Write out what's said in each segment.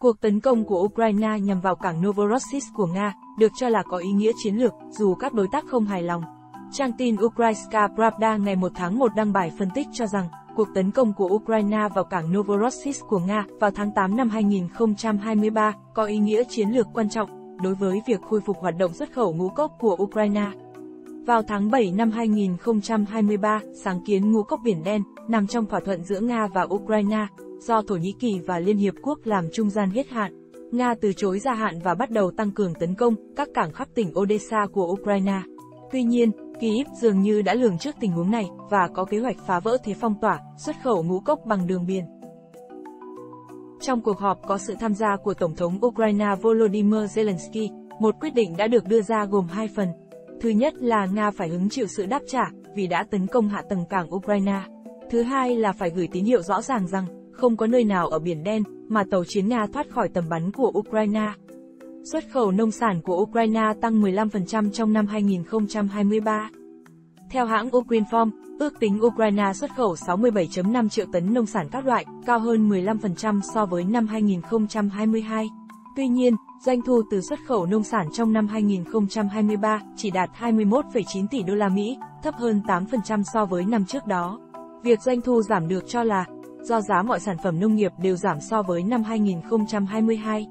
Cuộc tấn công của Ukraine nhằm vào cảng Novorossiysk của Nga được cho là có ý nghĩa chiến lược, dù các đối tác không hài lòng. Trang tin Ukrainska Pravda ngày 1 tháng 1 đăng bài phân tích cho rằng, cuộc tấn công của Ukraine vào cảng Novorossiysk của Nga vào tháng 8 năm 2023 có ý nghĩa chiến lược quan trọng đối với việc khôi phục hoạt động xuất khẩu ngũ cốc của Ukraine. Vào tháng 7 năm 2023, sáng kiến ngũ cốc Biển Đen, nằm trong thỏa thuận giữa Nga và Ukraine, do Thổ Nhĩ Kỳ và Liên Hiệp Quốc làm trung gian hết hạn. Nga từ chối gia hạn và bắt đầu tăng cường tấn công các cảng khắp tỉnh Odessa của Ukraine. Tuy nhiên, Kyiv dường như đã lường trước tình huống này và có kế hoạch phá vỡ thế phong tỏa, xuất khẩu ngũ cốc bằng đường biển. Trong cuộc họp có sự tham gia của Tổng thống Ukraine Volodymyr Zelensky, một quyết định đã được đưa ra gồm hai phần. Thứ nhất là Nga phải hứng chịu sự đáp trả vì đã tấn công hạ tầng cảng Ukraine. Thứ hai là phải gửi tín hiệu rõ ràng rằng không có nơi nào ở Biển Đen mà tàu chiến Nga thoát khỏi tầm bắn của Ukraine. Xuất khẩu nông sản của Ukraine tăng 15% trong năm 2023. Theo hãng Ukrinform, ước tính Ukraine xuất khẩu 67.5 triệu tấn nông sản các loại, cao hơn 15% so với năm 2022. Tuy nhiên, doanh thu từ xuất khẩu nông sản trong năm 2023 chỉ đạt 21,9 tỷ đô la Mỹ, thấp hơn 8% so với năm trước đó. Việc doanh thu giảm được cho là do giá mọi sản phẩm nông nghiệp đều giảm so với năm 2022.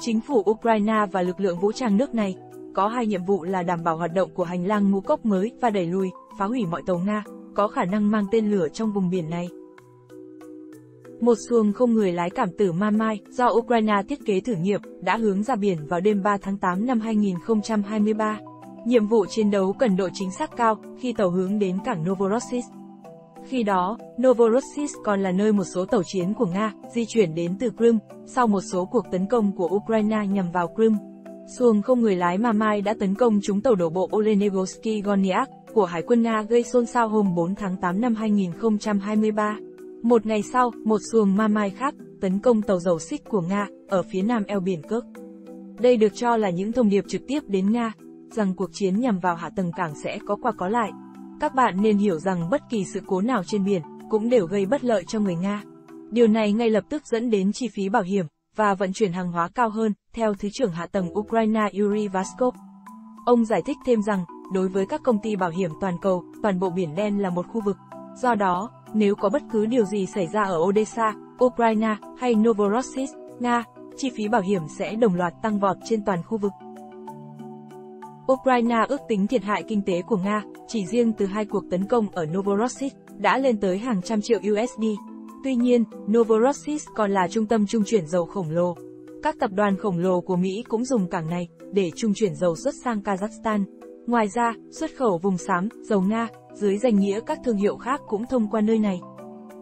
Chính phủ Ukraine và lực lượng vũ trang nước này có hai nhiệm vụ là đảm bảo hoạt động của hành lang ngũ cốc mới và đẩy lùi, phá hủy mọi tàu Nga có khả năng mang tên lửa trong vùng biển này. Một xuồng không người lái cảm tử Mamai do Ukraine thiết kế thử nghiệm đã hướng ra biển vào đêm 3 tháng 8 năm 2023. Nhiệm vụ chiến đấu cần độ chính xác cao khi tàu hướng đến cảng Novorossiysk. Khi đó, Novorossiysk còn là nơi một số tàu chiến của Nga di chuyển đến từ Crimea sau một số cuộc tấn công của Ukraine nhằm vào Crimea. Xuồng không người lái Mamai đã tấn công trúng tàu đổ bộ Olenegovsky Goniak của Hải quân Nga gây xôn xao hôm 4 tháng 8 năm 2023. Một ngày sau, một xuồng Ma Mai khác tấn công tàu dầu xích của Nga ở phía nam eo biển Cước. Đây được cho là những thông điệp trực tiếp đến Nga rằng cuộc chiến nhằm vào hạ tầng cảng sẽ có qua có lại. Các bạn nên hiểu rằng bất kỳ sự cố nào trên biển cũng đều gây bất lợi cho người Nga. Điều này ngay lập tức dẫn đến chi phí bảo hiểm và vận chuyển hàng hóa cao hơn, theo Thứ trưởng Hạ tầng Ukraine Yuri Vaskov. Ông giải thích thêm rằng, đối với các công ty bảo hiểm toàn cầu, toàn bộ Biển Đen là một khu vực. Do đó, nếu có bất cứ điều gì xảy ra ở Odessa, Ukraine hay Novorossiysk, Nga, chi phí bảo hiểm sẽ đồng loạt tăng vọt trên toàn khu vực. Ukraine ước tính thiệt hại kinh tế của Nga, chỉ riêng từ hai cuộc tấn công ở Novorossiysk, đã lên tới hàng trăm triệu USD. Tuy nhiên, Novorossiysk còn là trung tâm trung chuyển dầu khổng lồ. Các tập đoàn khổng lồ của Mỹ cũng dùng cảng này để trung chuyển dầu xuất sang Kazakhstan. Ngoài ra, xuất khẩu vùng xám, dầu Nga, dưới danh nghĩa các thương hiệu khác cũng thông qua nơi này.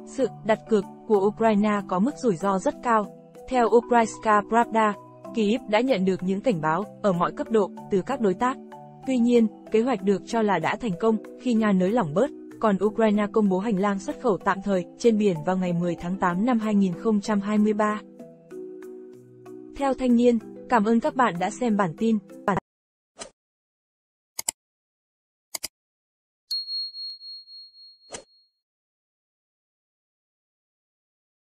Sự đặt cược của Ukraine có mức rủi ro rất cao. Theo Ukrainska Pravda, Kyiv đã nhận được những cảnh báo ở mọi cấp độ từ các đối tác. Tuy nhiên, kế hoạch được cho là đã thành công khi Nga nới lỏng bớt, còn Ukraine công bố hành lang xuất khẩu tạm thời trên biển vào ngày 10 tháng 8 năm 2023. Theo Thanh niên, cảm ơn các bạn đã xem bản tin. Bản